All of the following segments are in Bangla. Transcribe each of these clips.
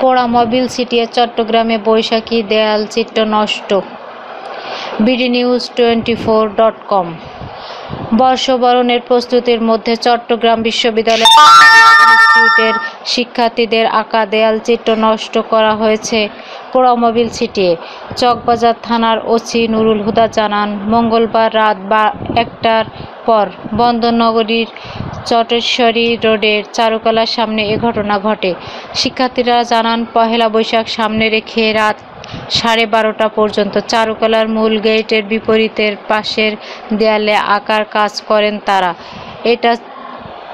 পোড়া মোবিল সিটিয়ে চট্টগ্রামে বৈশাখী দেয়াল চিত্র নষ্ট। BD news twenty four dot com. বর্ষবরণের প্রস্তুতির মধ্যে চট্টগ্রাম বিশ্ববিদ্যালয় ইনস্টিটিউটের শিক্ষার্থীদের আঁকা দেয়াল চিত্র নষ্ট করা হয়েছে পোড়ামোবিল ছিটিয়ে চকবাজার থানার ওসি নুরুল হুদা জানান, মঙ্গলবার রাত বা একটার পর বন্দরনগরীর চটেশ্বরী রোডের চারুকলার সামনে এ ঘটনা ঘটে। শিক্ষার্থীরা জানান, পহেলা বৈশাখ সামনে রেখে রাত সাড়ে বারোটা পর্যন্ত। চারুকলার মূল গেটের বিপরীতের পাশের দেয়ালে আঁকার কাজ করেন তারা। এটা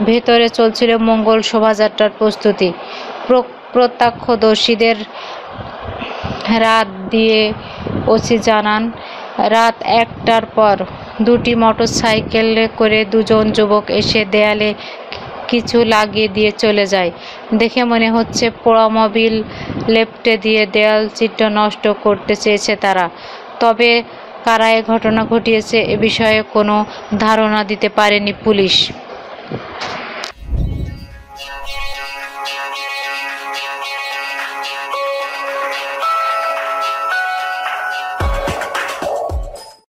ভেতরে চলছিল মঙ্গল শোভাযাত্রার প্রস্তুতি। প্র- প্রত্যক্ষদর্শীদের রাত দিয়ে ওসি জানান, রাত একটার পর দুটি মোটরসাইকেলে করে দুজন যুবক এসে দেয়ালে কিছু লাগিয়ে দিয়ে চলে যায়। দেখে মনে হচ্ছে পোড়ামবিল লেপটে দিয়ে দেয়াল চিত্র নষ্ট করতে চেয়েছে তারা। তবে কারা এ ঘটনা ঘটিয়েছে এ বিষয়ে কোনো ধারণা দিতে পারেনি পুলিশ।